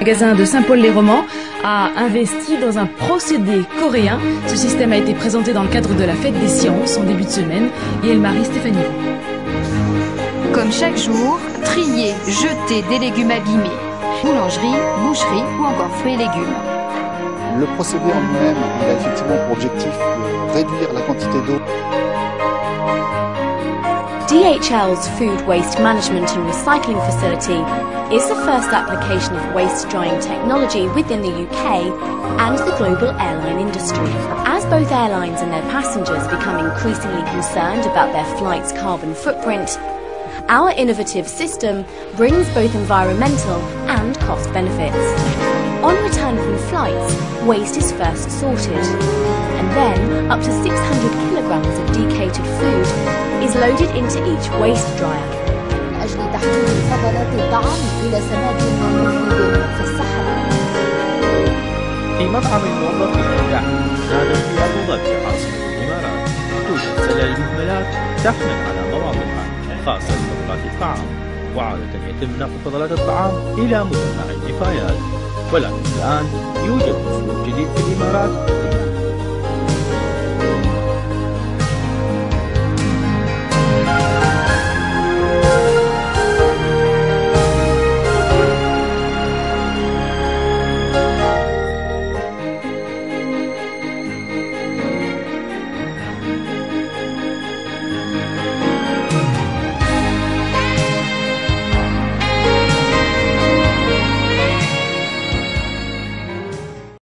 Le magasin de Saint-Paul-les-Romans a investi dans un procédé coréen. Ce système a été présenté dans le cadre de la fête des sciences en début de semaine. Et Marie Stéphanie. Comme chaque jour, trier, jeter des légumes abîmés. Boulangerie, boucherie ou encore fruits et légumes. Le procédé en lui-même, a effectivement pour objectif de réduire la quantité d'eau. DHL's Food Waste Management and Recycling Facility is the first application of waste drying technology within the UK and the global airline industry. As both airlines and their passengers become increasingly concerned about their flight's carbon footprint, our innovative system brings both environmental and cost benefits. On return from flights, waste is first sorted, and then up to 600 kilograms of decated food loaded into each waste dryer. أجل تحويل فضلات الطعام إلى سماد مفيد في الصحة. في مطعم موظف النجاح نادى في أبو ظبي عاصمة الإمارات توجد سلال مهملات تحمل على مواضعها خاصة بفضلات الطعام وعادة يتم نقل فضلات الطعام إلى مجمع النفايات ولكن الآن يوجد أسلوب جديد في الإمارات